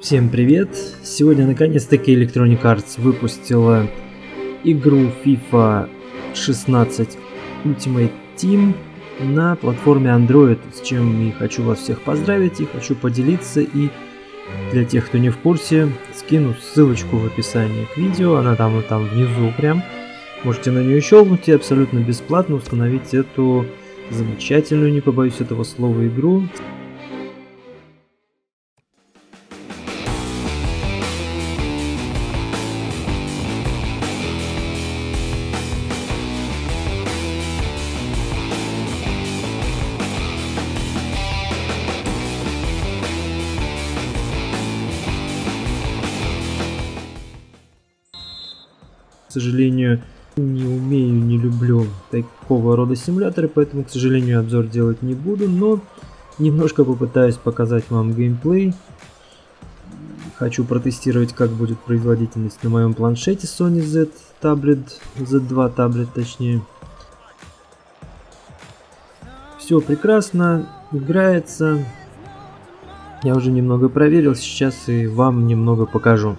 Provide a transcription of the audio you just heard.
Всем привет! Сегодня наконец-таки Electronic Arts выпустила игру FIFA 16 Ultimate Team на платформе Android, с чем и хочу вас всех поздравить и хочу поделиться и для тех, кто не в курсе, скину ссылочку в описании к видео, она там вот там внизу прям. Можете на нее щелкнуть и абсолютно бесплатно установить эту замечательную, не побоюсь этого слова, игру сожалению, не умею, не люблю такого рода симуляторы, поэтому, к сожалению, обзор делать не буду, но немножко попытаюсь показать вам геймплей. Хочу протестировать, как будет производительность на моем планшете Sony Z Tablet, Z2 Tablet точнее. Все прекрасно, играется. Я уже немного проверил, сейчас и вам немного покажу.